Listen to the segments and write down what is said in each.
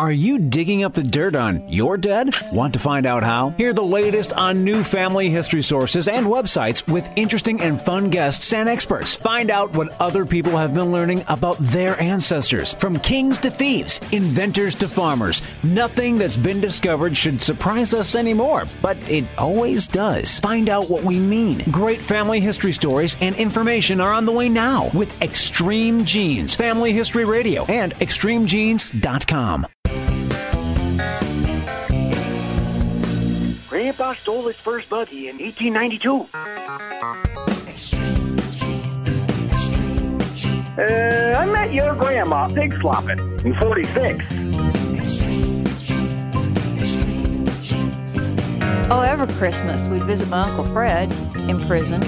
Are you digging up the dirt on your dead? Want to find out how? Hear the latest on new family history sources and websites with interesting and fun guests and experts. Find out what other people have been learning about their ancestors. From kings to thieves, inventors to farmers, nothing that's been discovered should surprise us anymore, but it always does. Find out what we mean. Great family history stories and information are on the way now with Extreme Genes, Family History Radio, and ExtremeGenes.com. Grandpa stole his first buggy in 1892. Uh, I met your grandma pig slopping in 46. Oh, every Christmas we'd visit my Uncle Fred in prison.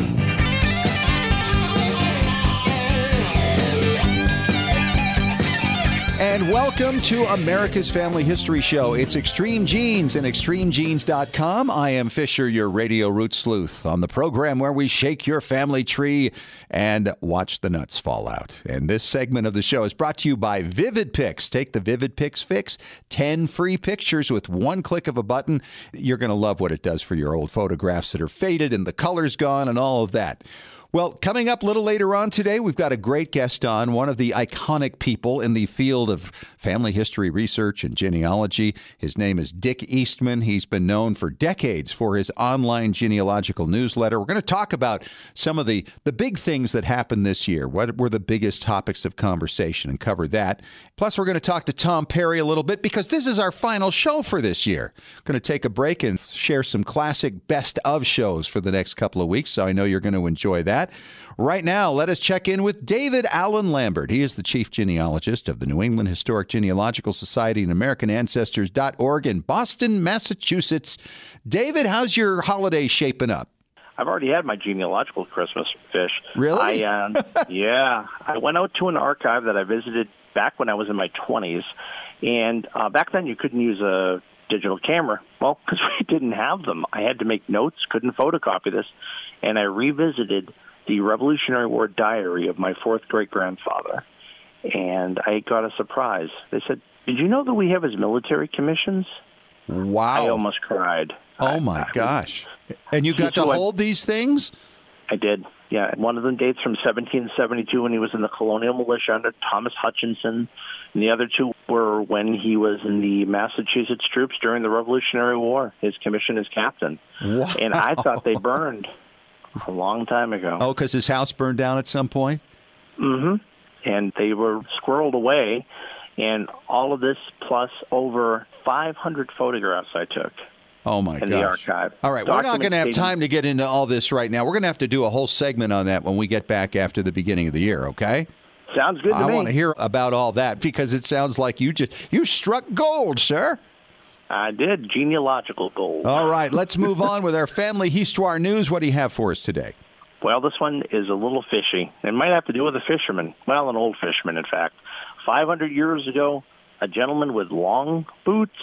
And welcome to America's Family History Show. It's Extreme Genes and ExtremeGenes.com. I am Fisher, your radio root sleuth, on the program where we shake your family tree and watch the nuts fall out. And this segment of the show is brought to you by Vivid Pics. Take the Vivid Pics fix 10 free pictures with one click of a button. You're going to love what it does for your old photographs that are faded and the color's gone and all of that. Well, coming up a little later on today, we've got a great guest on, one of the iconic people in the field of family history research and genealogy. His name is Dick Eastman. He's been known for decades for his online genealogical newsletter. We're going to talk about some of the, the big things that happened this year. What were the biggest topics of conversation and cover that. Plus, we're going to talk to Tom Perry a little bit because this is our final show for this year. We're Going to take a break and share some classic best of shows for the next couple of weeks. So I know you're going to enjoy that that. Right now, let us check in with David Allen Lambert. He is the chief genealogist of the New England Historic Genealogical Society and AmericanAncestors.org in Boston, Massachusetts. David, how's your holiday shaping up? I've already had my genealogical Christmas fish. Really? I, uh, yeah. I went out to an archive that I visited back when I was in my 20s. And uh, back then, you couldn't use a digital camera. Well, because we didn't have them. I had to make notes, couldn't photocopy this. And I revisited the Revolutionary War diary of my fourth great grandfather. And I got a surprise. They said, Did you know that we have his military commissions? Wow. I almost cried. Oh, my I, gosh. And you got so to I- hold these things? I did. Yeah, one of them dates from 1772 when he was in the colonial militia under Thomas Hutchinson, and the other two were when he was in the Massachusetts troops during the Revolutionary War. His commission as captain, Wow. and I thought they burned a long time ago. Oh, because his house burned down at some point? Mm hmm. And they were squirreled away, and all of this plus over 500 photographs I took. Oh my in gosh! the archive. All right, we're not going to have time to get into all this right now. We're going to have to do a whole segment on that when we get back after the beginning of the year. Okay? Sounds good to I me. want to hear about all that because it sounds like you just you struck gold, sir. I did genealogical gold. All right, let's move on with our family histoire news. What do you have for us today? Well, this one is a little fishy. It might have to do with a fisherman. Well, an old fisherman, in fact. 500 years ago, a gentleman with long boots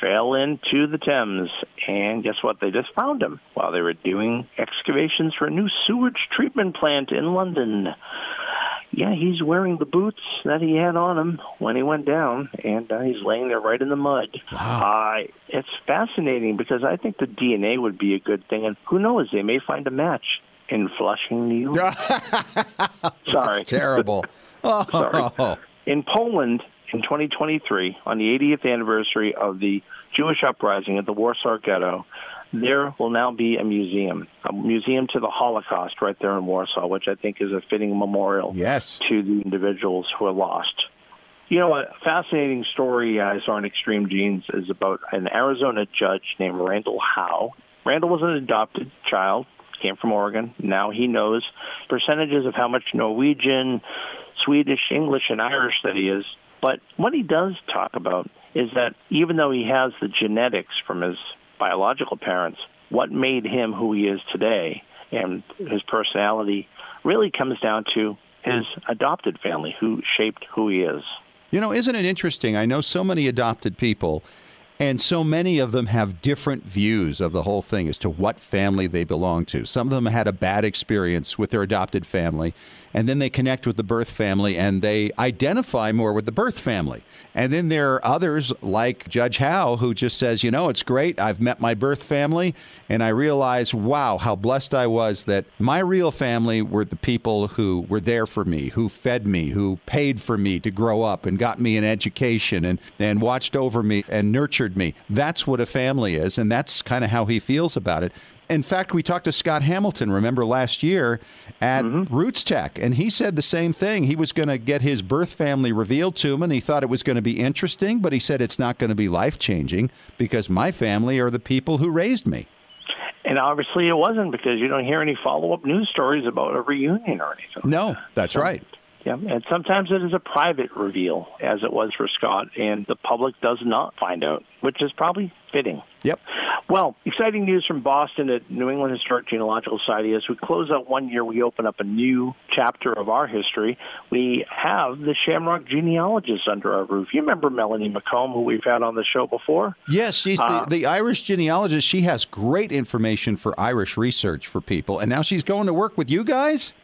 fell into the Thames. And guess what? They just found him while they were doing excavations for a new sewage treatment plant in London. Yeah, he's wearing the boots that he had on him when he went down, and uh, he's laying there right in the mud. Uh, it's fascinating because I think the DNA would be a good thing, and who knows, they may find a match in Flushing, New York. Sorry. Terrible. Oh, Sorry. In Poland in 2023, on the 80th anniversary of the Jewish uprising at the Warsaw Ghetto, there will now be a museum, a museum to the Holocaust right there in Warsaw, which I think is a fitting memorial yes. to the individuals who are lost. You know, a fascinating story uh, I saw in Extreme Genes is about an Arizona judge named Randall Howe. Randall was an adopted child, came from Oregon. Now he knows percentages of how much Norwegian, Swedish, English, and Irish that he is. But what he does talk about is that even though he has the genetics from his biological parents, what made him who he is today and his personality really comes down to his adopted family who shaped who he is. You know, isn't it interesting? I know so many adopted people, And so many of them have different views of the whole thing as to what family they belong to. Some of them had a bad experience with their adopted family, and then they connect with the birth family and they identify more with the birth family. And then there are others like Judge Howe who just says, you know, it's great. I've met my birth family and I realize, wow, how blessed I was that my real family were the people who were there for me, who fed me, who paid for me to grow up and got me an education and, and watched over me and nurtured me. That's what a family is. And that's kind of how he feels about it. In fact, we talked to Scott Hamilton, remember last year at mm-hmm. RootsTech, and he said the same thing. He was going to get his birth family revealed to him, and he thought it was going to be interesting, but he said it's not going to be life changing because my family are the people who raised me. And obviously it wasn't because you don't hear any follow up news stories about a reunion or anything. No, that's so, right. Yeah, and sometimes it is a private reveal, as it was for Scott, and the public does not find out, which is probably fitting. Yep. Well, exciting news from Boston at New England Historic Genealogical Society. As we close out one year, we open up a new chapter of our history. We have the Shamrock genealogists under our roof. You remember Melanie McComb, who we've had on the show before? Yes, she's uh, the, the Irish genealogist. She has great information for Irish research for people, and now she's going to work with you guys?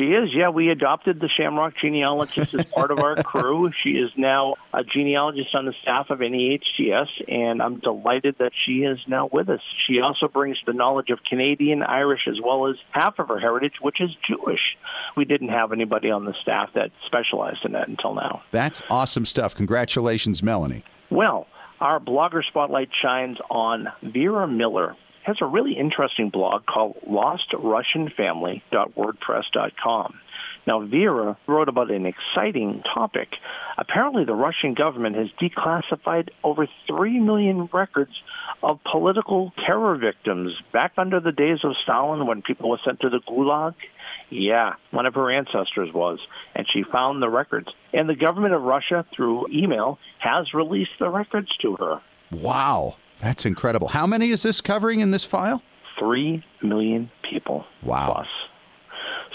She is, yeah. We adopted the Shamrock genealogist as part of our crew. She is now a genealogist on the staff of NEHGS, and I'm delighted that she is now with us. She also brings the knowledge of Canadian, Irish, as well as half of her heritage, which is Jewish. We didn't have anybody on the staff that specialized in that until now. That's awesome stuff. Congratulations, Melanie. Well, our blogger spotlight shines on Vera Miller has a really interesting blog called LostRussianFamily.wordpress.com. Now, Vera wrote about an exciting topic. Apparently, the Russian government has declassified over 3 million records of political terror victims back under the days of Stalin when people were sent to the Gulag. Yeah, one of her ancestors was, and she found the records. And the government of Russia, through email, has released the records to her. Wow. That's incredible. How many is this covering in this file? Three million people. Wow. Plus.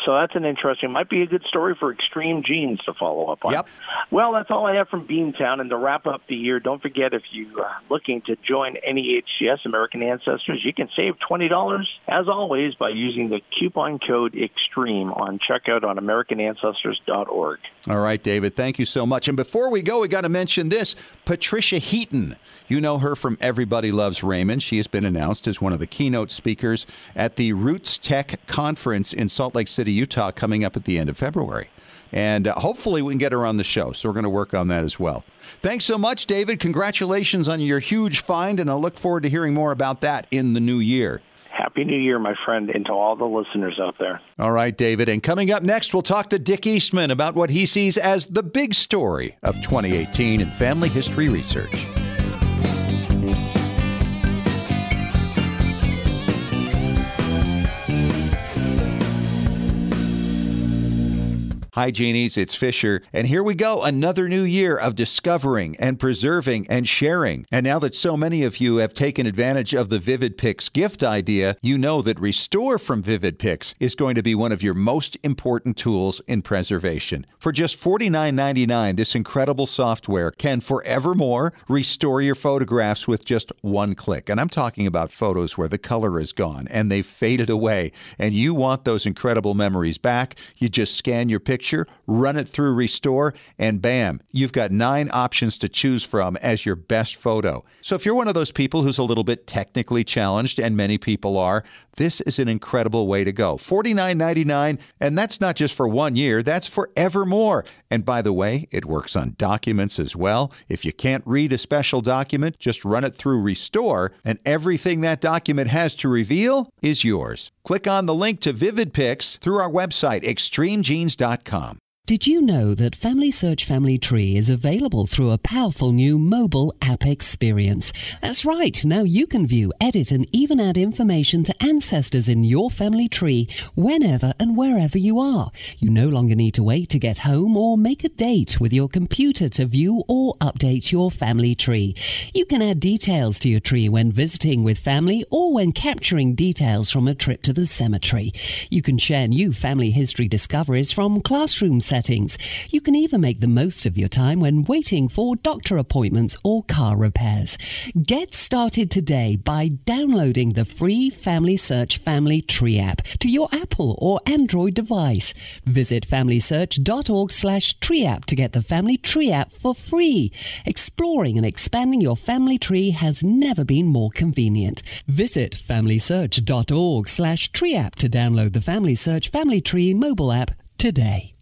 So that's an interesting, might be a good story for Extreme Genes to follow up on. Yep. Well, that's all I have from Beantown. And to wrap up the year, don't forget if you are looking to join NEHGS American Ancestors, you can save $20, as always, by using the coupon code EXTREME on checkout on AmericanAncestors.org. All right, David, thank you so much. And before we go, we got to mention this Patricia Heaton. You know her from Everybody Loves Raymond. She has been announced as one of the keynote speakers at the RootsTech Conference in Salt Lake City, Utah, coming up at the end of February. And uh, hopefully we can get her on the show. So we're going to work on that as well. Thanks so much, David. Congratulations on your huge find, and I look forward to hearing more about that in the new year. Happy New Year, my friend, and to all the listeners out there. All right, David. And coming up next, we'll talk to Dick Eastman about what he sees as the big story of 2018 in family history research. Hi, Genies, it's Fisher. And here we go, another new year of discovering and preserving and sharing. And now that so many of you have taken advantage of the Vivid Pics gift idea, you know that Restore from Vivid Pics is going to be one of your most important tools in preservation. For just $49.99, this incredible software can forevermore restore your photographs with just one click. And I'm talking about photos where the color is gone and they've faded away, and you want those incredible memories back. You just scan your picture picture, run it through Restore, and bam, you've got nine options to choose from as your best photo. So if you're one of those people who's a little bit technically challenged, and many people are, this is an incredible way to go. $49.99, and that's not just for one year, that's forevermore. And by the way, it works on documents as well. If you can't read a special document, just run it through Restore, and everything that document has to reveal is yours. Click on the link to Vivid Pics through our website, extremegenes.com com. Did you know that Family Search Family Tree is available through a powerful new mobile app experience? That's right. Now you can view, edit, and even add information to ancestors in your family tree whenever and wherever you are. You no longer need to wait to get home or make a date with your computer to view or update your family tree. You can add details to your tree when visiting with family or when capturing details from a trip to the cemetery. You can share new family history discoveries from classroom settings. You can even make the most of your time when waiting for doctor appointments or car repairs. Get started today by downloading the free Family Search Family Tree app to your Apple or Android device. Visit familysearch.org slash tree app to get the Family Tree app for free. Exploring and expanding your family tree has never been more convenient. Visit familysearch.org slash tree app to download the Family Search Family Tree mobile app today.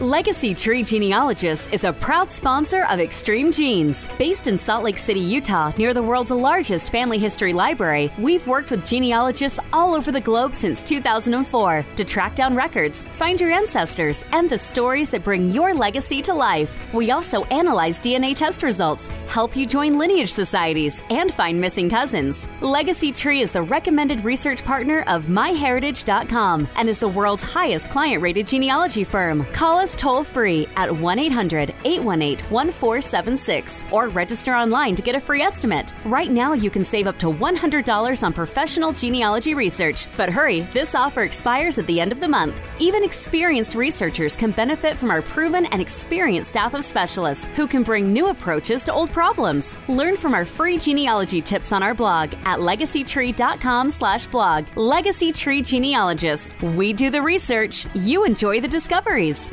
Legacy Tree Genealogists is a proud sponsor of Extreme Genes. Based in Salt Lake City, Utah, near the world's largest family history library, we've worked with genealogists all over the globe since 2004 to track down records, find your ancestors, and the stories that bring your legacy to life. We also analyze DNA test results, help you join lineage societies, and find missing cousins. Legacy Tree is the recommended research partner of MyHeritage.com and is the world's highest client rated genealogy firm. Call us toll free at 1 800 818 1476 or register online to get a free estimate. Right now, you can save up to $100 on professional genealogy research. But hurry, this offer expires at the end of the month. Even experienced researchers can benefit from our proven and experienced staff of specialists who can bring new approaches to old problems. Learn from our free genealogy tips on our blog at legacytree.com slash blog. Legacy Tree Genealogists. We do the research, you enjoy the discoveries.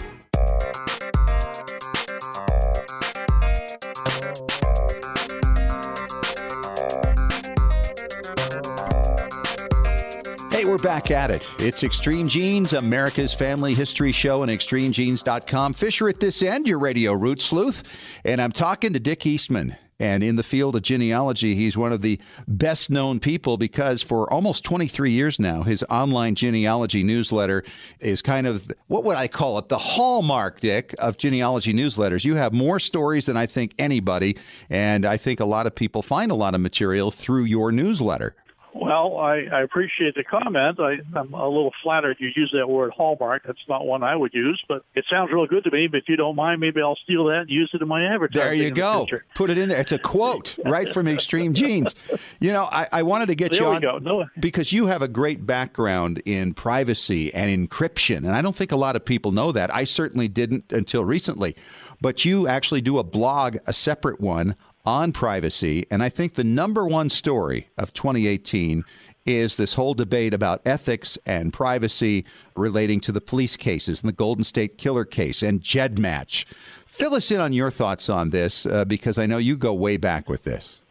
Hey, we're back at it. It's Extreme Genes, America's family history show, and extremegenes.com. Fisher at this end, your radio root sleuth. And I'm talking to Dick Eastman. And in the field of genealogy, he's one of the best known people because for almost 23 years now, his online genealogy newsletter is kind of what would I call it? The hallmark, Dick, of genealogy newsletters. You have more stories than I think anybody. And I think a lot of people find a lot of material through your newsletter. Well, I, I appreciate the comment. I, I'm a little flattered you use that word hallmark. That's not one I would use, but it sounds real good to me. But if you don't mind, maybe I'll steal that and use it in my advertising. There you go. The Put it in there. It's a quote right from Extreme Genes. You know, I, I wanted to get there you on go. No, because you have a great background in privacy and encryption, and I don't think a lot of people know that. I certainly didn't until recently. But you actually do a blog, a separate one on privacy, and I think the number one story of 2018 is this whole debate about ethics and privacy relating to the police cases and the Golden State Killer case and GEDmatch. Fill us in on your thoughts on this uh, because I know you go way back with this.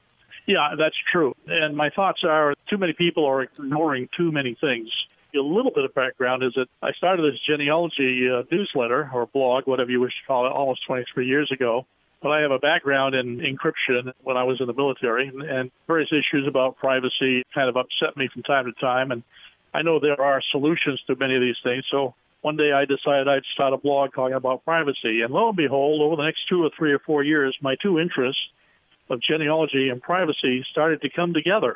Yeah, that's true. And my thoughts are too many people are ignoring too many things. A little bit of background is that I started this genealogy uh, newsletter or blog, whatever you wish to call it, almost 23 years ago. But I have a background in encryption when I was in the military, and, and various issues about privacy kind of upset me from time to time. And I know there are solutions to many of these things. So one day I decided I'd start a blog talking about privacy. And lo and behold, over the next two or three or four years, my two interests of genealogy and privacy started to come together,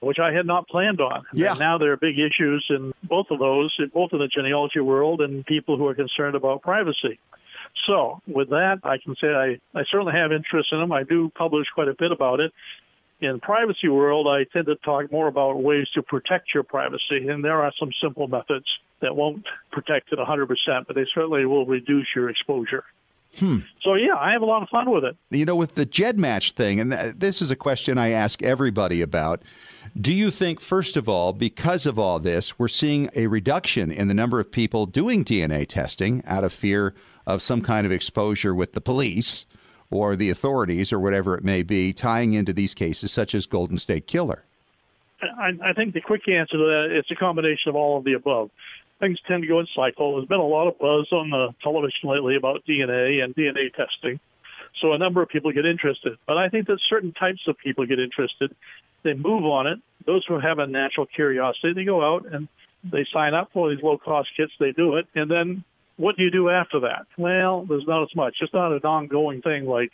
which I had not planned on. Yeah. And now there are big issues in both of those, in both in the genealogy world and people who are concerned about privacy. So, with that, I can say I, I certainly have interest in them. I do publish quite a bit about it. In privacy world, I tend to talk more about ways to protect your privacy, and there are some simple methods that won't protect it 100%, but they certainly will reduce your exposure. Hmm. So yeah, I have a lot of fun with it. You know, with the GEDmatch thing, and th- this is a question I ask everybody about. Do you think, first of all, because of all this, we're seeing a reduction in the number of people doing DNA testing out of fear of some kind of exposure with the police or the authorities or whatever it may be, tying into these cases such as Golden State Killer? I, I think the quick answer to that it's a combination of all of the above. Things tend to go in cycle. There's been a lot of buzz on the television lately about DNA and DNA testing. So a number of people get interested. But I think that certain types of people get interested. They move on it. Those who have a natural curiosity, they go out and they sign up for these low cost kits. They do it. And then what do you do after that? Well, there's not as much. It's not an ongoing thing like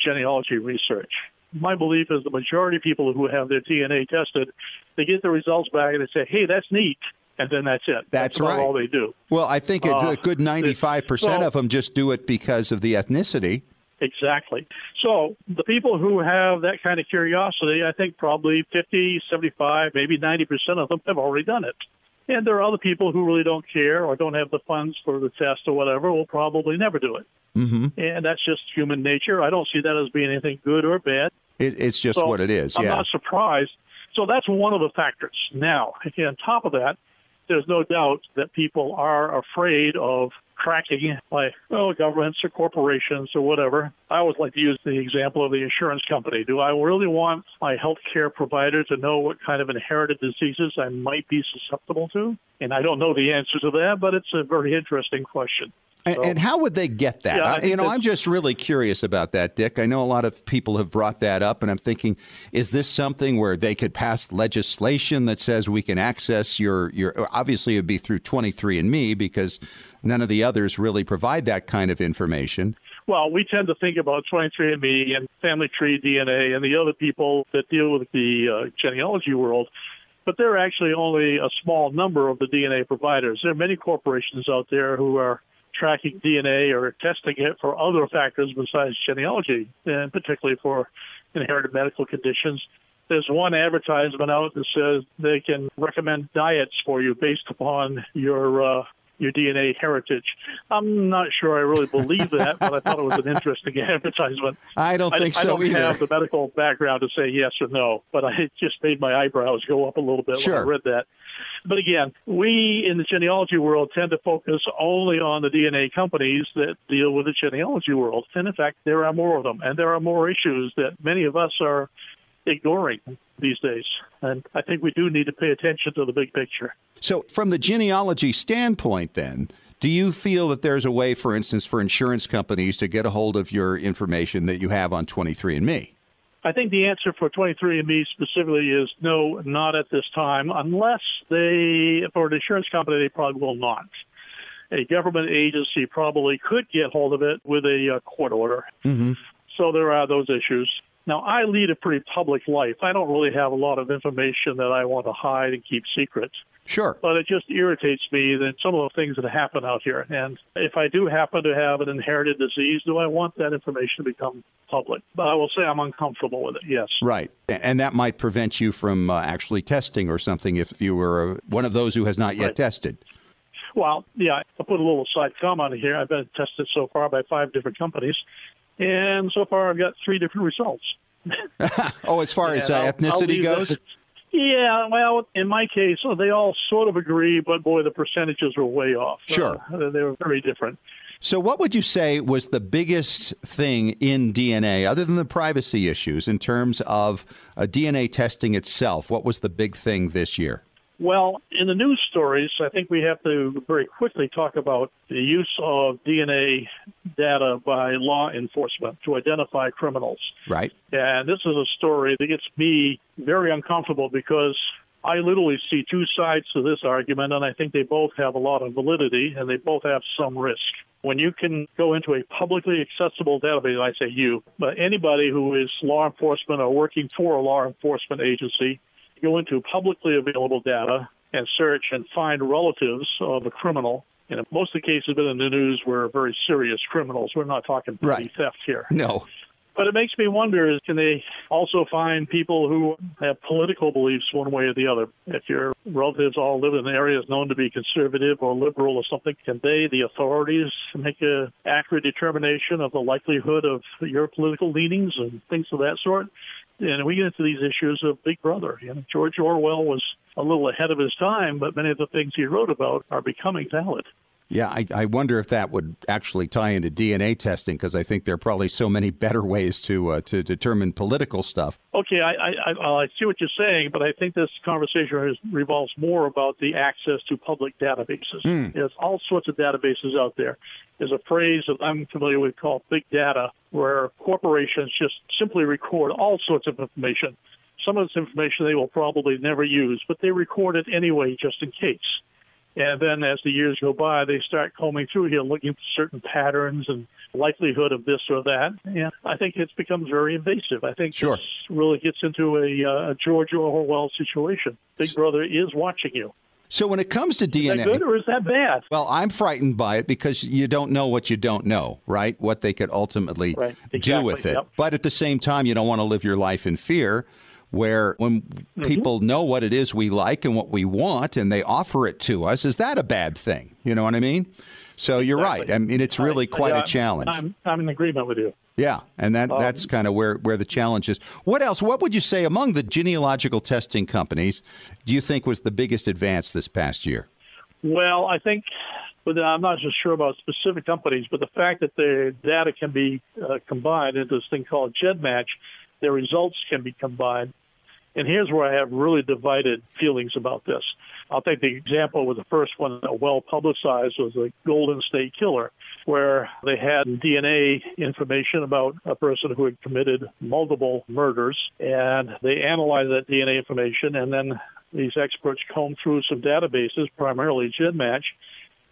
genealogy research. My belief is the majority of people who have their DNA tested, they get the results back and they say, hey, that's neat. And then that's it. That's, about right. all they do. Well, I think a Uh, good- good 95% so- of them just do it because of the ethnicity. Exactly. So the people who have that kind of curiosity, I think probably 50, 75, maybe 90% of them have already done it. And there are other people who really don't care or don't have the funds for the test or whatever will probably never do it. Mm-hmm. And that's just human nature. I don't see that as being anything good or bad. It, it's just So what it is. I'm yeah. not surprised. So that's one of the factors. Now, on top of that, there's no doubt that people are afraid of tracking by well, governments or corporations or whatever. I always like to use the example of the insurance company. Do I really want my health care provider to know what kind of inherited diseases I might be susceptible to? And I don't know the answer to that, but it's a very interesting question. And, and how would they get that? Yeah, I, you know, I'm just really curious about that, Dick. I know a lot of people have brought that up, and I'm thinking, is this something where they could pass legislation that says we can access your your? Obviously, it would be through 23andMe because none of the others really provide that kind of information. Well, we tend to think about 23andMe and Family Tree DNA and the other people that deal with the uh, genealogy world, but they're actually only a small number of the DNA providers. There are many corporations out there who are tracking DNA or testing it for other factors besides genealogy, and particularly for inherited medical conditions. There's one advertisement out that says they can recommend diets for you based upon your uh, your DNA heritage. I'm not sure I really believe that, but I thought it was an interesting advertisement. I don't think I, so I don't either. have the medical background to say yes or no, but I just made my eyebrows go up a little bit when I read that. But again, we in the genealogy world tend to focus only on the DNA companies that deal with the genealogy world. And in fact, there are more of them, and there are more issues that many of us are ignoring these days. And I think we do need to pay attention to the big picture. So, from the genealogy standpoint, then, do you feel that there's a way, for instance, for insurance companies to get a hold of your information that you have on 23andMe? I think the answer for 23andMe specifically is no, not at this time, unless they, for an insurance company, they probably will not. A government agency probably could get hold of it with a uh, court order. Mm-hmm. So there are those issues. Now, I lead a pretty public life. I don't really have a lot of information that I want to hide and keep secret. Sure. But it just irritates me that some of the things that happen out here. And if I do happen to have an inherited disease, do I want that information to become public? But I will say I'm uncomfortable with it, yes. Right. And that might prevent you from uh, actually testing or something if you were uh, one of those who has not yet Right. tested. Well, yeah, I'll put a little side comment here. I've been tested so far by five different companies, and so far I've got three different results. Oh, as far as uh, ethnicity goes? that- Yeah, well, in my case, well, they all sort of agree, but boy, the percentages were way off. Sure. Uh, they were very different. So, what would you say was the biggest thing in DNA, other than the privacy issues, in terms of uh, DNA testing itself? What was the big thing this year? Well, in the news stories, I think we have to very quickly talk about the use of DNA data by law enforcement to identify criminals. Right. And this is a story that gets me very uncomfortable because I literally see two sides to this argument, and I think they both have a lot of validity and they both have some risk. When you can go into a publicly accessible database, I say you, but anybody who is law enforcement or working for a law enforcement agency, go into publicly available data and search and find relatives of a criminal. And in most of the cases been in the news were very serious criminals. We're not talking petty Right. theft here. No. But it makes me wonder is can they also find people who have political beliefs one way or the other? If your relatives all live in areas known to be conservative or liberal or something, can they, the authorities, make an accurate determination of the likelihood of your political leanings and things of that sort? And we get into these issues of Big Brother. You know, George Orwell was a little ahead of his time, but many of the things he wrote about are becoming valid. Yeah, I, I wonder if that would actually tie into DNA testing because I think there are probably so many better ways to uh, to determine political stuff. Okay, I, I, I see what you're saying, but I think this conversation is, revolves more about the access to public databases. There's all sorts of databases out there. There's a phrase that I'm familiar with called big data, where corporations just simply record all sorts of information. Some of this information they will probably never use, but they record it anyway just in case. And then as the years go by, they start combing through here looking for certain patterns and likelihood of this or that. And I think it becomes very invasive. I think Sure. this really gets into a, uh, a George Orwell situation. Big Brother is watching you. So when it comes to DNA, Is that good or is that bad? well, I'm frightened by it because you don't know what you don't know, right? What they could ultimately Right, do with it. yep. But at the same time, you don't want to live your life in fear. Where when mm-hmm. people know what it is we like and what we want and they offer it to us, is that a bad thing? You know what I mean? So you're exactly. right. I mean, it's really quite yeah, a challenge. I'm, I'm in agreement with you. Yeah, and that um, that's kind of where, where the challenge is. What else? What would you say among the genealogical testing companies do you think was the biggest advance this past year? Well, I think, but I'm not just sure about specific companies, but the fact that the data can be uh, combined into this thing called GEDmatch, their results can be combined. And here's where I have really divided feelings about this. I'll take the example with the first one, that well publicized, was the Golden State Killer, where they had DNA information about a person who had committed multiple murders, and they analyzed that DNA information, and then these experts combed through some databases, primarily GEDmatch,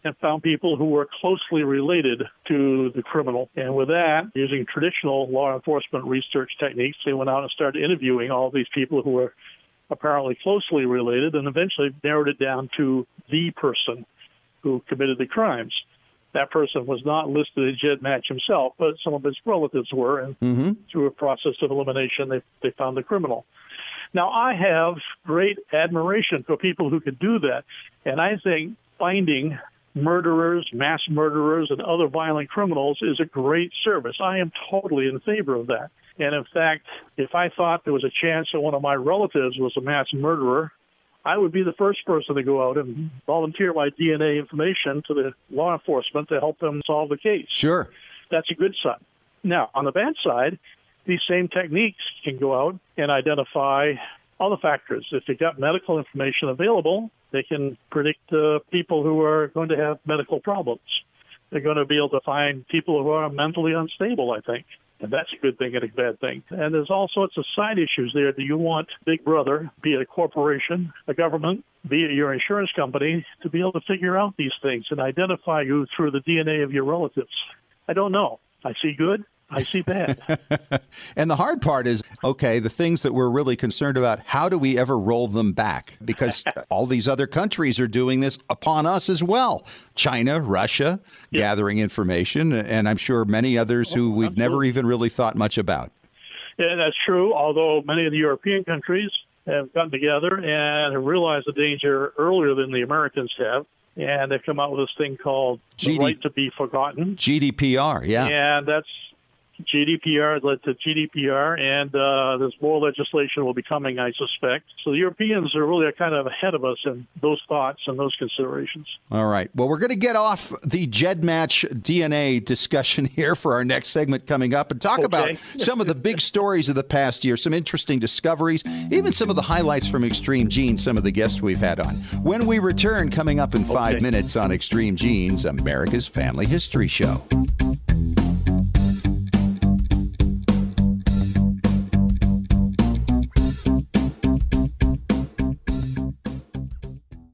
and found people who were closely related to the criminal. And with that, using traditional law enforcement research techniques, they went out and started interviewing all these people who were apparently closely related and eventually narrowed it down to the person who committed the crimes. That person was not listed in GEDmatch himself, but some of his relatives were, and mm-hmm. through a process of elimination, they, they found the criminal. Now, I have great admiration for people who can do that, and I think finding murderers, mass murderers, and other violent criminals is a great service. I am totally in favor of that. And in fact, if I thought there was a chance that one of my relatives was a mass murderer, I would be the first person to go out and volunteer my DNA information to the law enforcement to help them solve the case. Sure. That's a good side. Now, on the bad side, these same techniques can go out and identify all the factors. If they've got medical information available, they can predict uh, people who are going to have medical problems. They're going to be able to find people who are mentally unstable, I think. And that's a good thing and a bad thing. And there's all sorts of side issues there. Do you want Big Brother, be it a corporation, a government, be it your insurance company, to be able to figure out these things and identify you through the DNA of your relatives? I don't know. I see good. I see that. and the hard part is okay, the things that we're really concerned about, how do we ever roll them back? Because all these other countries are doing this upon us as well. China, Russia, yep. gathering information, and I'm sure many others who oh, we've Absolutely. never even really thought much about. Yeah, that's true, although many of the European countries have gotten together and have realized the danger earlier than the Americans have and they've come out with this thing called GD- the right to be forgotten. GDPR, yeah. And that's GDPR led to GDPR, and uh, there's more legislation will be coming, I suspect. So the Europeans are really kind of ahead of us in those thoughts and those considerations. All right. Well, we're going to get off the GEDmatch DNA discussion here for our next segment coming up and talk okay. about some of the big stories of the past year, some interesting discoveries, even some of the highlights from Extreme Genes, some of the guests we've had on. When we return, coming up in five okay. minutes on Extreme Genes, America's Family History Show.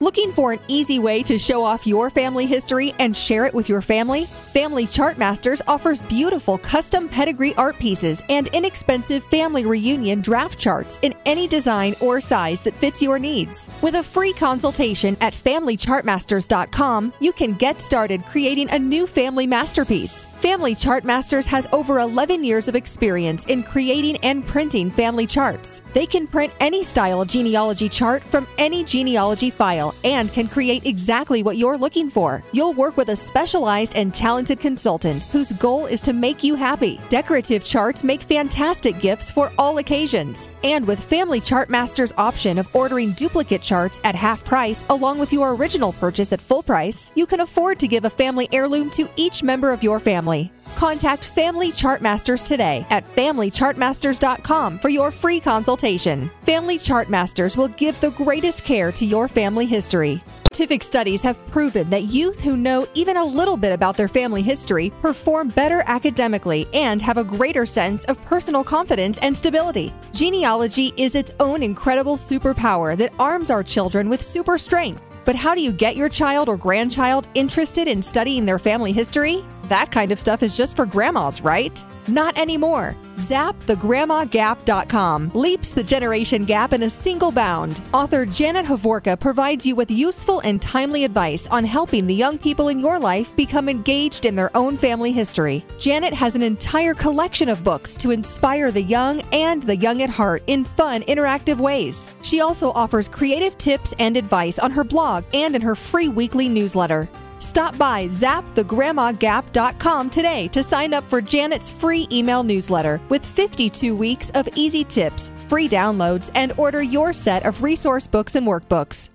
Looking for an easy way to show off your family history and share it with your family? Family Chartmasters offers beautiful custom pedigree art pieces and inexpensive family reunion draft charts in any design or size that fits your needs. With a free consultation at FamilyChartmasters.com, you can get started creating a new family masterpiece. Family Chartmasters has over 11 years of experience in creating and printing family charts. They can print any style genealogy chart from any genealogy file and can create exactly what you're looking for. You'll work with a specialized and talented consultant whose goal is to make you happy. Decorative charts make fantastic gifts for all occasions. And with Family Chart Master's option of ordering duplicate charts at half price along with your original purchase at full price, you can afford to give a family heirloom to each member of your family. Contact Family Chartmasters today at FamilyChartmasters.com for your free consultation. Family Chartmasters will give the greatest care to your family history. Scientific studies have proven that youth who know even a little bit about their family history perform better academically and have a greater sense of personal confidence and stability. Genealogy is its own incredible superpower that arms our children with super strength. But how do you get your child or grandchild interested in studying their family history? That kind of stuff is just for grandmas, right? Not anymore. ZapTheGrandmaGap.com leaps the generation gap in a single bound. Author Janet Hovorka provides you with useful and timely advice on helping the young people in your life become engaged in their own family history. Janet has an entire collection of books to inspire the young and the young at heart in fun, interactive ways. She also offers creative tips and advice on her blog and in her free weekly newsletter. Stop by zapthegrandmagap.com today to sign up for Janet's free email newsletter with 52 weeks of easy tips, free downloads, and order your set of resource books and workbooks.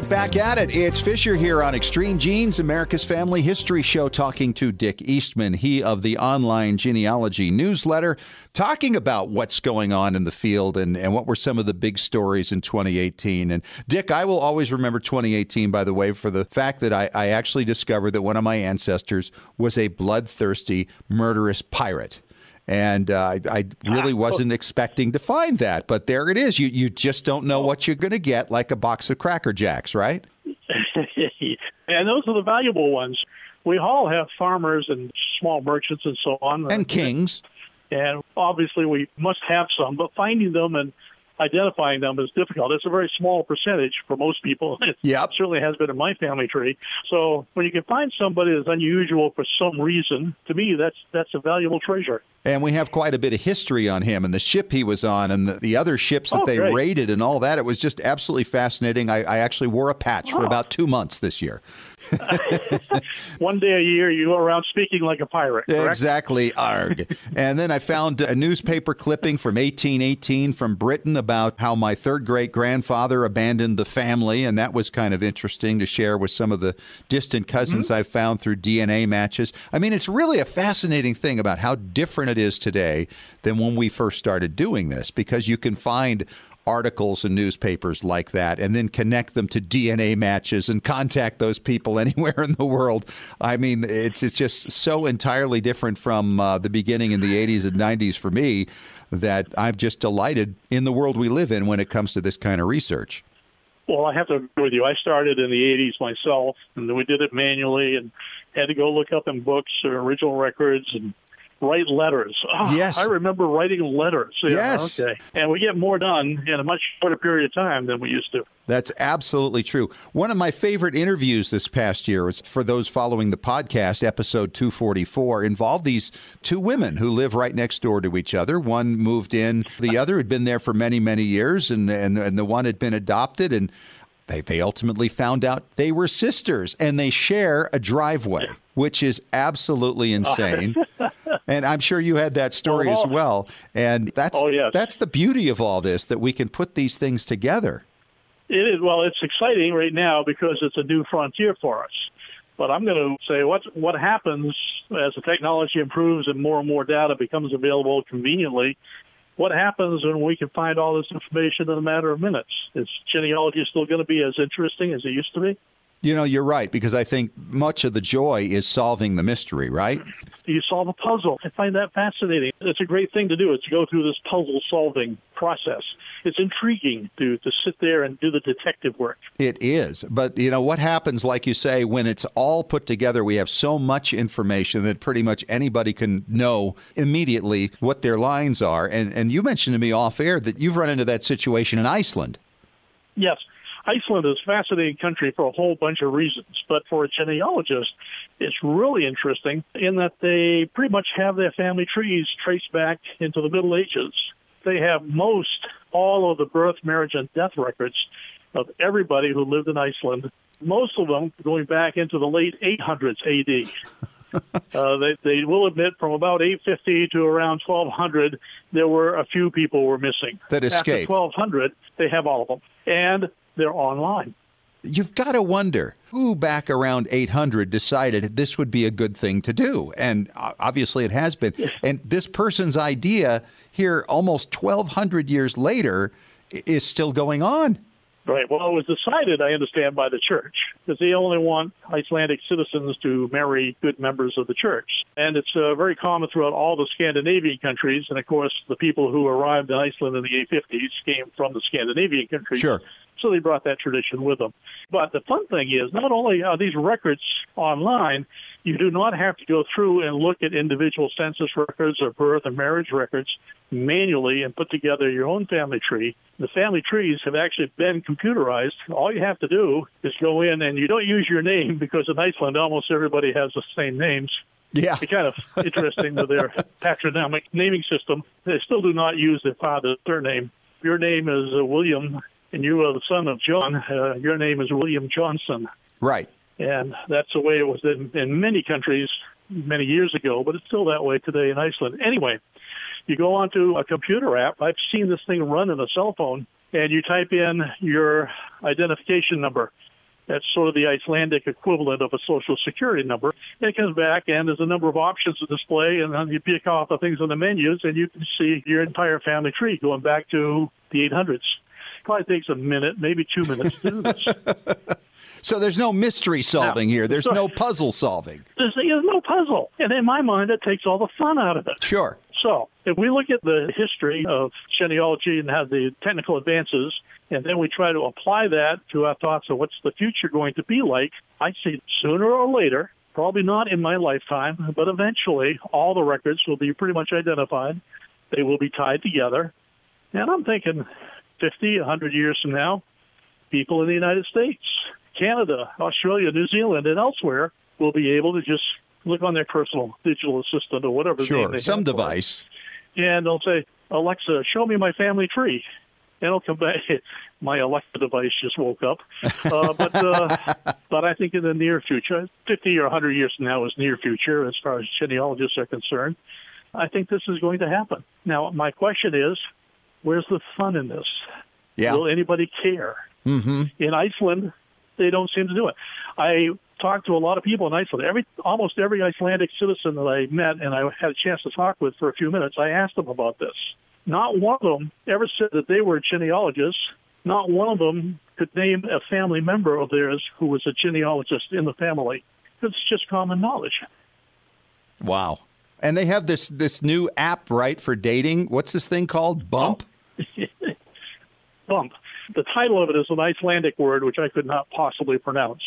Right, back at it. It's Fisher here on Extreme Genes, America's Family History Show, talking to Dick Eastman, he of the online genealogy newsletter, talking about what's going on in the field and, and what were some of the big stories in 2018. And Dick, I will always remember 2018, by the way, for the fact that I, I actually discovered that one of my ancestors was a bloodthirsty, murderous pirate and uh, I, I, really wasn't expecting to find that. But there it is. You you just don't know what you're going to get, like a box of Cracker Jacks, right? and those are the valuable ones. We all have farmers and small merchants and so on, and kings. And obviously, we must have some, but finding them and identifying them is difficult. It's a very small percentage for most people. It yep. certainly has been in my family tree. So when you can find somebody that's unusual for some reason, to me, that's that's a valuable treasure. And we have quite a bit of history on him and the ship he was on and the, the other ships that oh, they great. raided and all that. It was just absolutely fascinating. I, I actually wore a patch oh. for about two months this year. One day a year, you go around speaking like a pirate. Correct? Exactly. Arg. and then I found a newspaper clipping from 1818 from Britain about how my third great grandfather abandoned the family. And that was kind of interesting to share with some of the distant cousins Mm-hmm. I've found through DNA matches. I mean, it's really a fascinating thing about how different it is today than when we first started doing this because you can find articles and newspapers like that and then connect them to DNA matches and contact those people anywhere in the world. I mean, it's, it's just so entirely different from uh, the beginning in the 80s and 90s for me that I'm just delighted in the world we live in when it comes to this kind of research. Well, I have to agree with you. I started in the 80s myself, and we did it manually and had to go look up in books or original records and write letters. Oh, yes. I remember writing letters. Yeah, Yes. Okay. And we get more done in a much shorter period of time than we used to. That's absolutely true. One of my favorite interviews this past year was for those following the podcast, episode 244, involved these two women who live right next door to each other. One moved in, the other had been there for many, many years, and, and, and the one had been adopted. And they, they ultimately found out they were sisters and they share a driveway, which is absolutely insane. And I'm sure you had that story as uh-huh. well. And that's Oh, yes. that's the beauty of all this that we can put these things together. It is well. It's exciting right now because it's a new frontier for us. But I'm going to say what what happens as the technology improves and more and more data becomes available conveniently. What happens when we can find all this information in a matter of minutes? Is genealogy still going to be as interesting as it used to be? You know, you're right because I think much of the joy is solving the mystery, right? You solve a puzzle. I find that fascinating. It's a great thing to do. It's to go through this puzzle solving process. It's intriguing to to sit there and do the detective work. It is. But, you know, what happens, like you say, when it's all put together, we have so much information that pretty much anybody can know immediately what their lines are. And, and you mentioned to me off air that you've run into that situation in Iceland. Yes. Iceland is a fascinating country for a whole bunch of reasons, but for a genealogist, it's really interesting in that they pretty much have their family trees traced back into the Middle Ages. They have most all of the birth, marriage, and death records of everybody who lived in Iceland. Most of them going back into the late 800s AD. Uh, they, they will admit from about 850 to around 1200, there were a few people were missing. That escaped. After 1200, they have all of them. And they're online. You've got to wonder who back around 800 decided this would be a good thing to do. And uh, obviously it has been. And this person's idea here, almost 1,200 years later, is still going on. Right. Well, it was decided, I understand, by the church because they only want Icelandic citizens to marry good members of the church. And it's uh, very common throughout all the Scandinavian countries. And of course, the people who arrived in Iceland in the 850s came from the Scandinavian countries. Sure. So they brought that tradition with them. But the fun thing is, not only are these records online, you do not have to go through and look at individual census records or birth and marriage records manually and put together your own family tree. The family trees have actually been computerized. All you have to do is go in and you don't use your name because in Iceland almost everybody has the same names. Yeah. It's kind of interesting with their patronymic naming system. They still do not use their father's surname. Your name is uh, William and you are the son of John. Uh, your name is William Johnson. Right. And that's the way it was in, in many countries many years ago, but it's still that way today in Iceland. Anyway, you go onto a computer app. I've seen this thing run in a cell phone, and you type in your identification number. That's sort of the Icelandic equivalent of a social security number. And it comes back, and there's a number of options to display, and then you pick off the things on the menus, and you can see your entire family tree going back to the 800s. Probably takes a minute, maybe two minutes to do this. So there's no mystery solving here. There's no puzzle solving. There's, there's no puzzle. And in my mind, it takes all the fun out of it. Sure. So if we look at the history of genealogy and have the technical advances, and then we try to apply that to our thoughts of what's the future going to be like, I say sooner or later, probably not in my lifetime, but eventually all the records will be pretty much identified. They will be tied together. And I'm thinking 50, 100 years from now, people in the United States, Canada, Australia, New Zealand, and elsewhere will be able to just look on their personal digital assistant or whatever. Sure, some device. It, and they'll say, Alexa, show me my family tree. And it'll come back. My Alexa device just woke up, uh, but uh, but I think in the near future, 50 or 100 years from now is near future as far as genealogists are concerned. I think this is going to happen. Now, my question is, where's the fun in this? Yeah. Will anybody care? Mm-hmm. In Iceland, they don't seem to do it. I talked to a lot of people in Iceland. Every almost every Icelandic citizen that I met and I had a chance to talk with for a few minutes, I asked them about this. Not one of them ever said that they were genealogists. Not one of them could name a family member of theirs who was a genealogist in the family. It's just common knowledge. Wow. And they have this this new app, right, for dating. What's this thing called? Bump? Bump. The title of it is an Icelandic word, which I could not possibly pronounce.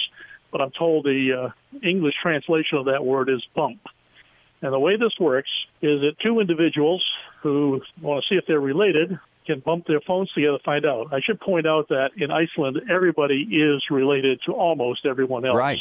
But I'm told the uh, English translation of that word is bump. And the way this works is that two individuals who want to see if they're related can bump their phones together to find out. I should point out that in Iceland, everybody is related to almost everyone else. Right.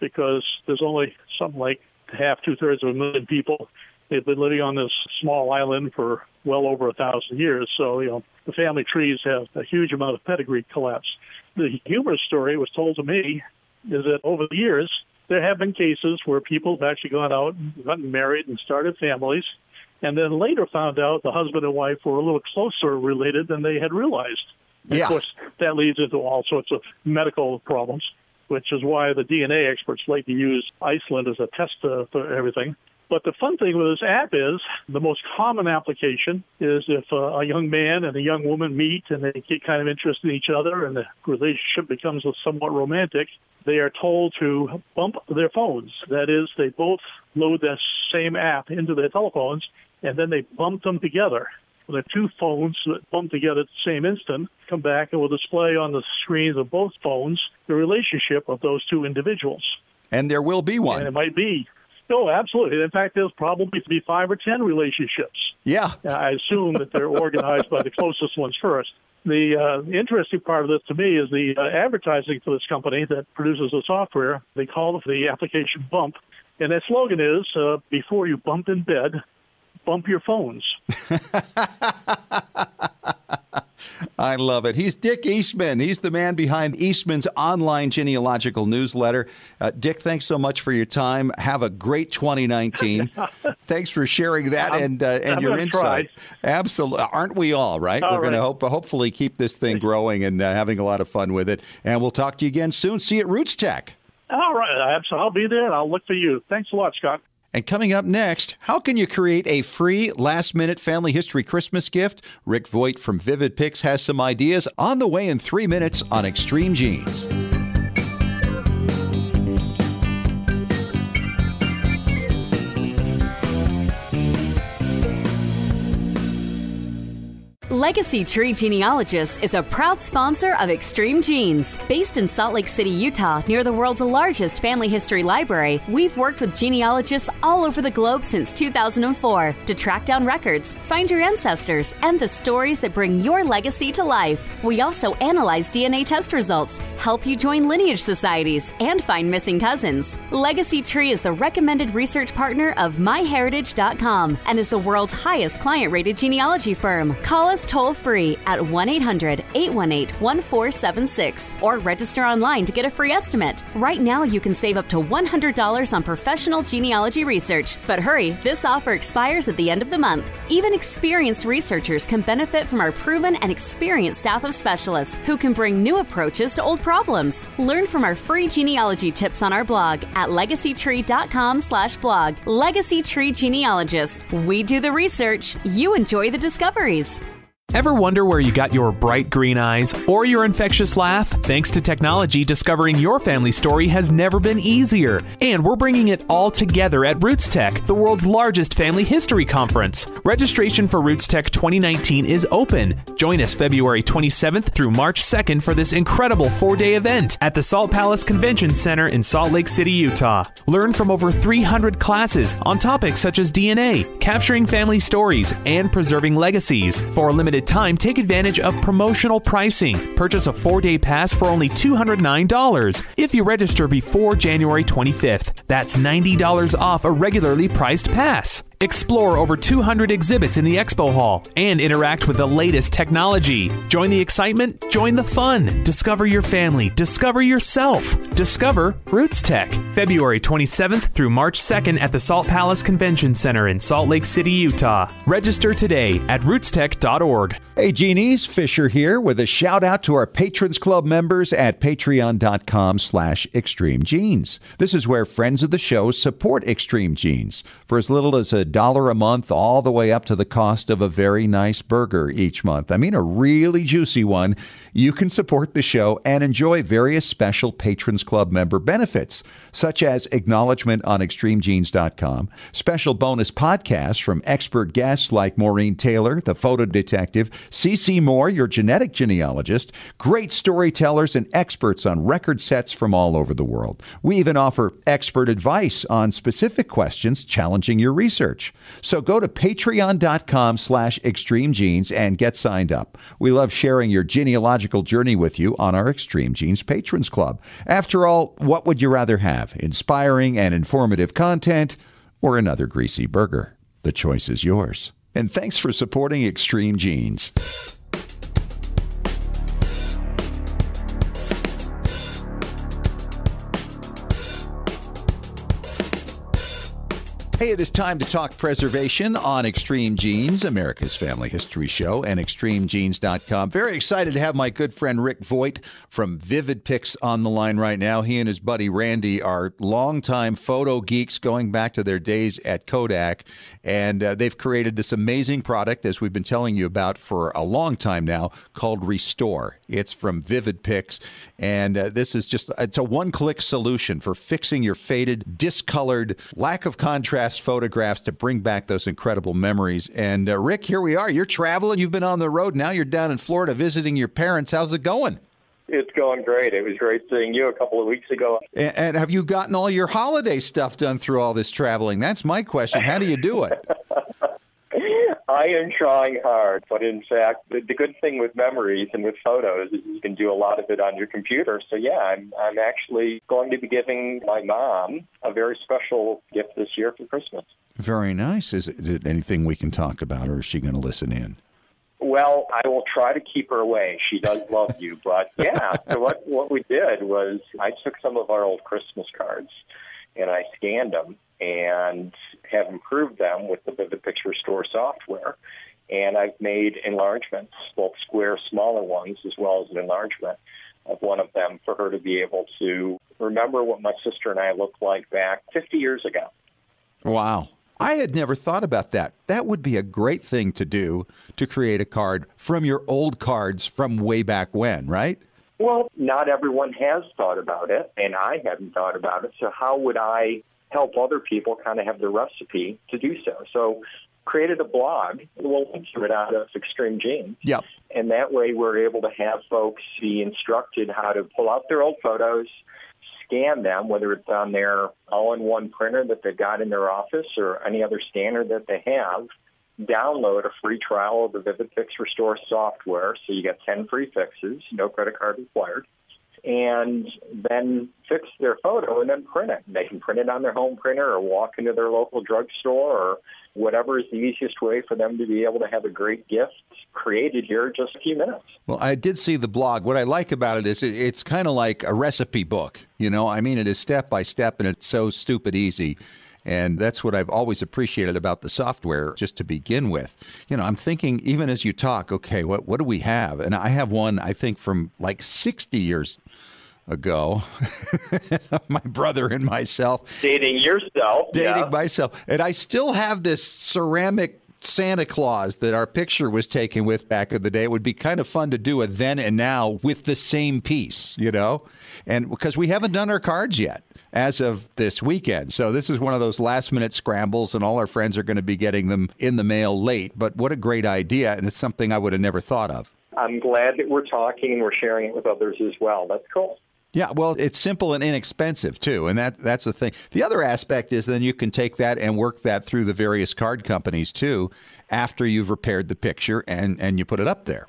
Because there's only something like half, two thirds of a million people. They've been living on this small island for well over a thousand years. So, you know, the family trees have a huge amount of pedigree collapse. The humorous story was told to me is that over the years, there have been cases where people have actually gone out and gotten married and started families, and then later found out the husband and wife were a little closer related than they had realized. Yeah. Of course, that leads into all sorts of medical problems, which is why the DNA experts like to use Iceland as a test for everything. But the fun thing with this app is the most common application is if uh, a young man and a young woman meet and they get kind of interested in each other and the relationship becomes somewhat romantic, they are told to bump their phones. That is, they both load that same app into their telephones and then they bump them together. The two phones that bump together at the same instant come back and will display on the screens of both phones the relationship of those two individuals. And there will be one. And one. it might be. No, absolutely. In fact, there's probably to be five or ten relationships. Yeah. I assume that they're organized by the closest ones first. The uh, interesting part of this to me is the uh, advertising for this company that produces the software. They call it the application Bump, and their slogan is uh, "Before you bump in bed, bump your phones." I love it. He's Dick Eastman. He's the man behind Eastman's online genealogical newsletter. Uh, Dick, thanks so much for your time. Have a great 2019. thanks for sharing that I'm- and uh, and I'm your insight. Absolutely, aren't we all? Right? All We're going to hope hopefully keep this thing growing and uh, having a lot of fun with it. And we'll talk to you again soon. See you at RootsTech. All right, I'll be there, and I'll look for you. Thanks a lot, Scott. And coming up next, how can you create a free last minute family history Christmas gift? Rick Voigt from Vivid Pics has some ideas on the way in three minutes on Extreme Genes. Legacy Tree Genealogists is a proud sponsor of Extreme Genes. Based in Salt Lake City, Utah, near the world's largest family history library, we've worked with genealogists all over the globe since 2004 to track down records, find your ancestors, and the stories that bring your legacy to life. We also analyze DNA test results, help you join lineage societies, and find missing cousins. Legacy Tree is the recommended research partner of MyHeritage.com and is the world's highest client rated genealogy firm. Call us toll free at 1 800 818 1476 or register online to get a free estimate. Right now, you can save up to $100 on professional genealogy research. But hurry, this offer expires at the end of the month. Even experienced researchers can benefit from our proven and experienced staff of specialists who can bring new approaches to old problems. Learn from our free genealogy tips on our blog at legacytree.com slash blog. Legacy Tree Genealogists. We do the research, you enjoy the discoveries. Ever wonder where you got your bright green eyes or your infectious laugh? Thanks to technology, discovering your family story has never been easier. And we're bringing it all together at RootsTech, the world's largest family history conference. Registration for RootsTech 2019 is open. Join us February 27th through March 2nd for this incredible four day event at the Salt Palace Convention Center in Salt Lake City, Utah. Learn from over 300 classes on topics such as DNA, capturing family stories, and preserving legacies. For a limited time, take advantage of promotional pricing. Purchase a four day pass for only $209 if you register before January 25th. That's $90 off a regularly priced pass. Explore over 200 exhibits in the expo hall and interact with the latest technology. Join the excitement, join the fun. Discover your family, discover yourself. Discover RootsTech. February 27th through March 2nd at the Salt Palace Convention Center in Salt Lake City, Utah. Register today at rootstech.org. Hey, Genies, Fisher here with a shout out to our Patrons Club members at patreon.com slash extreme genes. This is where friends of the show support Extreme Genes for as little as a dollar a month all the way up to the cost of a very nice burger each month. I mean, a really juicy one. You can support the show and enjoy various special Patrons Club member benefits, such as acknowledgement on extremegenes.com, special bonus podcasts from expert guests like Maureen Taylor, the photo detective, CeCe Moore, your genetic genealogist, great storytellers and experts on record sets from all over the world. We even offer expert advice on specific questions challenging your research. So go to patreon.com slash extremegenes and get signed up. We love sharing your genealogical journey with you on our Extreme Genes Patrons Club. After all, what would you rather have? Inspiring and informative content or another greasy burger? The choice is yours. And thanks for supporting Extreme Genes. Hey, it is time to talk preservation on Extreme Genes, America's Family History Show, and ExtremeGenes.com. Very excited to have my good friend Rick Voigt from Vivid Pics on the line right now. He and his buddy Randy are longtime photo geeks going back to their days at Kodak, and uh, they've created this amazing product, as we've been telling you about for a long time now, called Restore. It's from Vivid Pics, and uh, this is just it's a one-click solution for fixing your faded, discolored, lack of contrast photographs to bring back those incredible memories. And uh, Rick, here we are. You're traveling. You've been on the road. Now you're down in Florida visiting your parents. How's it going? It's going great. It was great seeing you a couple of weeks ago. And, and have you gotten all your holiday stuff done through all this traveling? That's my question. How do you do it? I am trying hard, but in fact, the, the, good thing with memories and with photos is you can do a lot of it on your computer. So yeah, I'm I'm actually going to be giving my mom a very special gift this year for Christmas. Very nice. Is, is it anything we can talk about, or is she going to listen in? Well, I will try to keep her away. She does love you, but yeah. So what what we did was I took some of our old Christmas cards and I scanned them and have improved them with the Vivid Pics Restore software. And I've made enlargements, both square, smaller ones, as well as an enlargement of one of them for her to be able to remember what my sister and I looked like back 50 years ago. Wow. I had never thought about that. That would be a great thing to do to create a card from your old cards from way back when, right? Well, not everyone has thought about it, and I hadn't thought about it. So, how would I help other people kind of have the recipe to do so? So, created a blog. We'll link to it out of Extreme Genes. Yep. And that way, we're able to have folks be instructed how to pull out their old photos, scan them, whether it's on their all in one printer that they've got in their office or any other scanner that they have, download a free trial of the Vivid Pics Restore software. So you get 10 free fixes, no credit card required. And then fix their photo and then print it. They can print it on their home printer or walk into their local drugstore or whatever is the easiest way for them to be able to have a great gift created here in just a few minutes. Well, I did see the blog. What I like about it is it, it's kind of like a recipe book. You know, I mean, it is step by step and it's so stupid easy. And that's what I've always appreciated about the software, just to begin with. You know, I'm thinking, even as you talk, okay, what, what do we have? And I have one, I think, from like 60 years ago. my brother and myself. Dating yourself. Dating yeah. myself. And I still have this ceramic Santa Claus that our picture was taken with back in the day. It would be kind of fun to do a then and now with the same piece, you know? And because we haven't done our cards yet as of this weekend. So this is one of those last minute scrambles, and all our friends are going to be getting them in the mail late. But what a great idea. And it's something I would have never thought of. I'm glad that we're talking and we're sharing it with others as well. That's cool. Yeah, well, it's simple and inexpensive too, and that that's the thing. The other aspect is then you can take that and work that through the various card companies too, after you've repaired the picture and and you put it up there.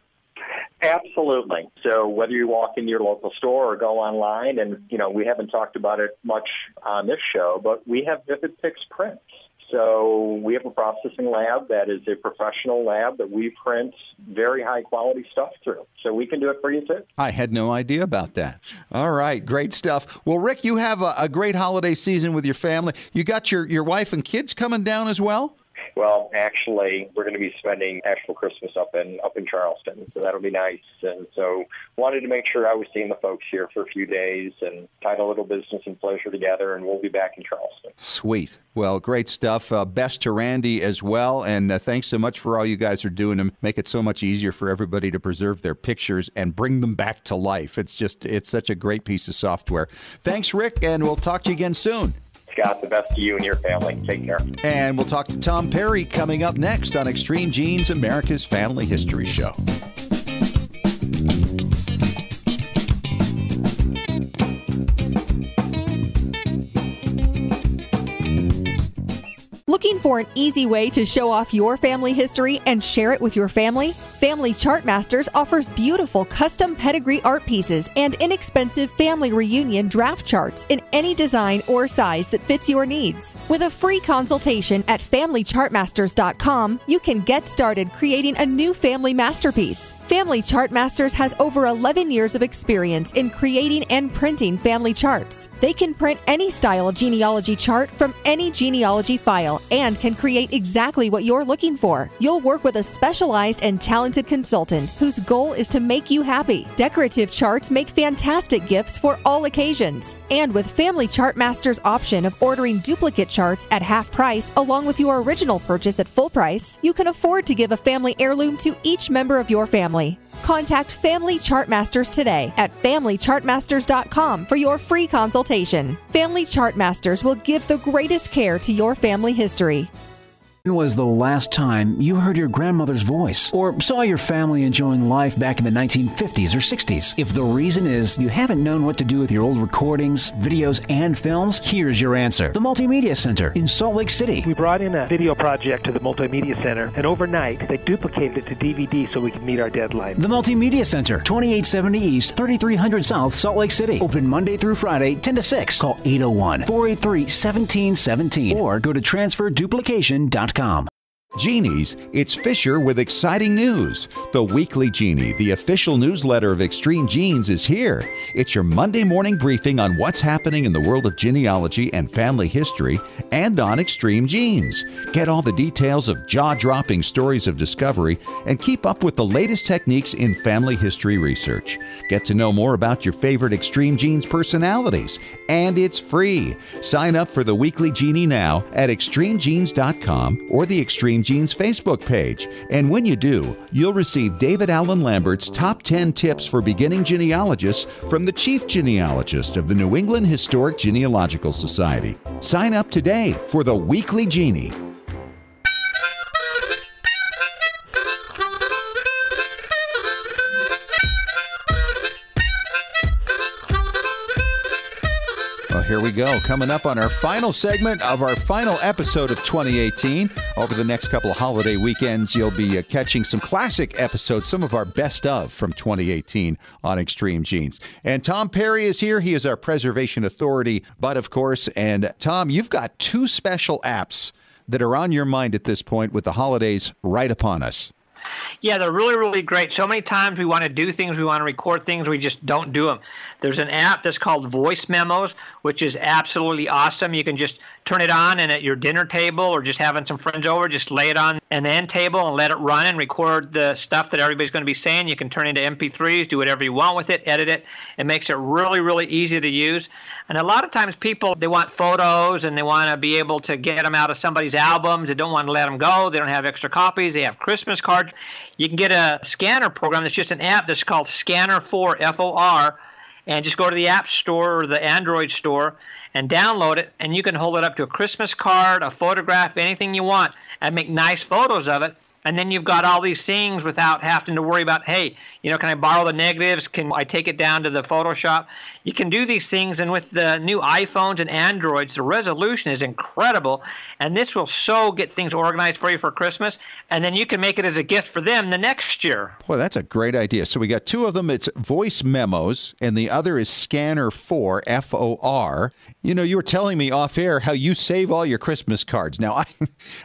Absolutely. So whether you walk into your local store or go online, and you know we haven't talked about it much on this show, but we have Vivid Pics prints. So we have a processing lab that is a professional lab that we print very high quality stuff through. So we can do it for you too. I had no idea about that. All right, great stuff. Well, Rick, you have a, a great holiday season with your family. You got your, your wife and kids coming down as well? Well, actually, we're going to be spending actual Christmas up in up in Charleston, so that'll be nice. And so, wanted to make sure I was seeing the folks here for a few days and tied a little business and pleasure together. And we'll be back in Charleston. Sweet. Well, great stuff. Uh, best to Randy as well, and uh, thanks so much for all you guys are doing to make it so much easier for everybody to preserve their pictures and bring them back to life. It's just it's such a great piece of software. Thanks, Rick, and we'll talk to you again soon. Scott, the best to you and your family. Take care. And we'll talk to Tom Perry coming up next on Extreme Genes, America's Family History Show. Looking for an easy way to show off your family history and share it with your family? Family Chart Masters offers beautiful custom pedigree art pieces and inexpensive family reunion draft charts in any design or size that fits your needs. With a free consultation at FamilyChartMasters.com, you can get started creating a new family masterpiece. Family Chart Masters has over 11 years of experience in creating and printing family charts. They can print any style of genealogy chart from any genealogy file and can create exactly what you're looking for. You'll work with a specialized and talented consultant whose goal is to make you happy. Decorative charts make fantastic gifts for all occasions. And with Family Chart Masters option of ordering duplicate charts at half price along with your original purchase at full price, you can afford to give a family heirloom to each member of your family. Contact Family Chartmasters today at FamilyChartmasters.com for your free consultation. Family Chartmasters will give the greatest care to your family history. When was the last time you heard your grandmother's voice or saw your family enjoying life back in the 1950s or 60s? If the reason is you haven't known what to do with your old recordings, videos, and films, here's your answer. The Multimedia Center in Salt Lake City. We brought in a video project to the Multimedia Center, and overnight they duplicated it to DVD so we could meet our deadline. The Multimedia Center, 2870 East, 3300 South, Salt Lake City. Open Monday through Friday, 10 to 6. Call 801 483 1717 or go to transferduplication.com com. Genies, it's Fisher with exciting news. The Weekly Genie, the official newsletter of Extreme Genes, is here. It's your Monday morning briefing on what's happening in the world of genealogy and family history and on Extreme Genes. Get all the details of jaw dropping stories of discovery and keep up with the latest techniques in family history research. Get to know more about your favorite Extreme Genes personalities, and it's free. Sign up for the Weekly Genie now at extremegenes.com or the Extreme Genes Facebook page. And when you do, you'll receive David Allen Lambert's top 10 tips for beginning genealogists from the chief genealogist of the New England Historic Genealogical Society. Sign up today for the Weekly Genie. Here we go. Coming up on our final segment of our final episode of 2018. Over the next couple of holiday weekends, you'll be uh, catching some classic episodes, some of our best of from 2018 on Extreme Genes. And Tom Perry is here. He is our preservation authority, but of course, and Tom, you've got two special apps that are on your mind at this point with the holidays right upon us. Yeah, they're really, really great. So many times we want to do things, we want to record things, we just don't do them. There's an app that's called Voice Memos, which is absolutely awesome. You can just turn it on and at your dinner table or just having some friends over, just lay it on an end table and let it run and record the stuff that everybody's going to be saying. You can turn it into MP3s, do whatever you want with it, edit it. It makes it really, really easy to use. And a lot of times people, they want photos and they want to be able to get them out of somebody's albums. They don't want to let them go. They don't have extra copies. They have Christmas cards. You can get a scanner program that's just an app that's called Scanner 4 F O R and just go to the App Store or the Android Store and download it, and you can hold it up to a Christmas card, a photograph, anything you want, and make nice photos of it. And then you've got all these things without having to worry about, hey, you know, can I borrow the negatives? Can I take it down to the Photoshop? You can do these things, and with the new iPhones and Androids, the resolution is incredible. And this will so get things organized for you for Christmas, and then you can make it as a gift for them the next year. Boy, that's a great idea. So we got two of them. It's voice memos, and the other is Scanner 4, F O R. You know, you were telling me off air how you save all your Christmas cards. Now, I,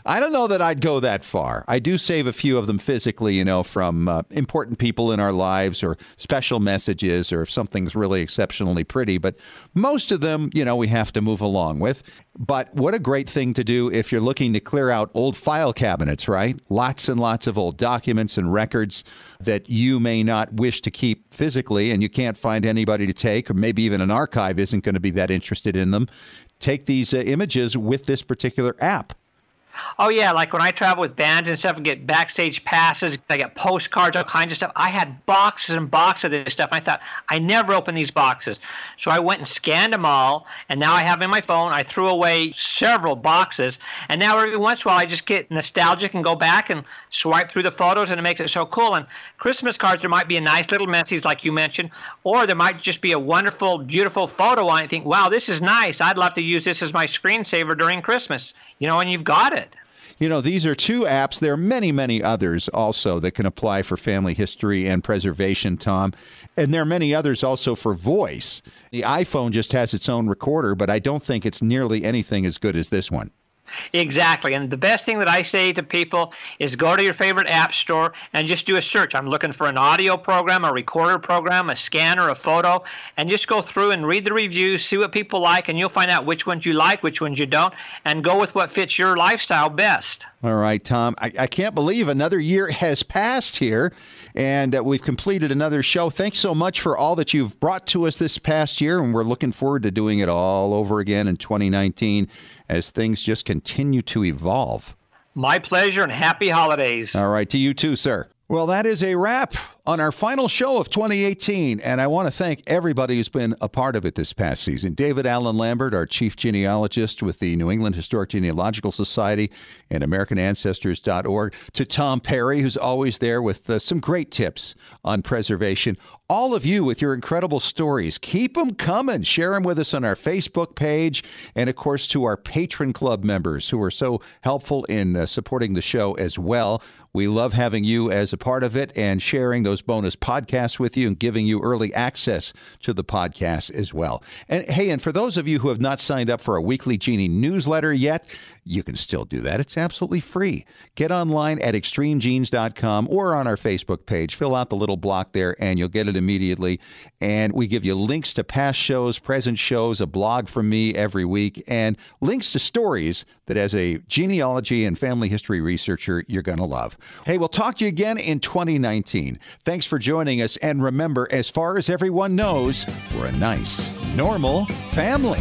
I don't know that I'd go that far. I do save a few of them physically, you know, from uh, important people in our lives or special messages or if something's really exceptionally pretty. But most of them, you know, we have to move along with. But what a great thing to do if you're looking to clear out old file cabinets, right? Lots and lots of old documents and records that you may not wish to keep physically and you can't find anybody to take, or maybe even an archive isn't going to be that interested in them. Take these uh, images with this particular app. Oh yeah, like when I travel with bands and stuff and get backstage passes, I get postcards, all kinds of stuff. I had boxes and boxes of this stuff. And I thought I never open these boxes, so I went and scanned them all, and now I have them in my phone. I threw away several boxes, and now every once in a while I just get nostalgic and go back and swipe through the photos, and it makes it so cool. And Christmas cards, there might be a nice little message like you mentioned, or there might just be a wonderful, beautiful photo on it. Think, wow, this is nice. I'd love to use this as my screensaver during Christmas. You know, and you've got it. You know, these are two apps. There are many, many others also that can apply for family history and preservation, Tom. And there are many others also for voice. The iPhone just has its own recorder, but I don't think it's nearly anything as good as this one. Exactly. And the best thing that I say to people is go to your favorite app store and just do a search. I'm looking for an audio program, a recorder program, a scanner, a photo, and just go through and read the reviews, see what people like, and you'll find out which ones you like, which ones you don't, and go with what fits your lifestyle best. All right, Tom. I, I can't believe another year has passed here and uh, we've completed another show. Thanks so much for all that you've brought to us this past year, and we're looking forward to doing it all over again in 2019 as things just continue to evolve. My pleasure and happy holidays. All right, to you too, sir. Well, that is a wrap on our final show of 2018. And I want to thank everybody who's been a part of it this past season. David Allen Lambert, our chief genealogist with the New England Historic Genealogical Society and AmericanAncestors.org. To Tom Perry, who's always there with uh, some great tips on preservation. All of you with your incredible stories, keep them coming. Share them with us on our Facebook page. And of course, to our Patron Club members who are so helpful in uh, supporting the show as well. We love having you as a part of it and sharing those bonus podcasts with you and giving you early access to the podcast as well. And hey, and for those of you who have not signed up for a weekly Genie newsletter yet, you can still do that. It's absolutely free. Get online at extremegenes.com or on our Facebook page. Fill out the little block there and you'll get it immediately. And we give you links to past shows, present shows, a blog from me every week, and links to stories that as a genealogy and family history researcher, you're going to love. Hey, we'll talk to you again in 2019. Thanks for joining us. And remember, as far as everyone knows, we're a nice, normal family.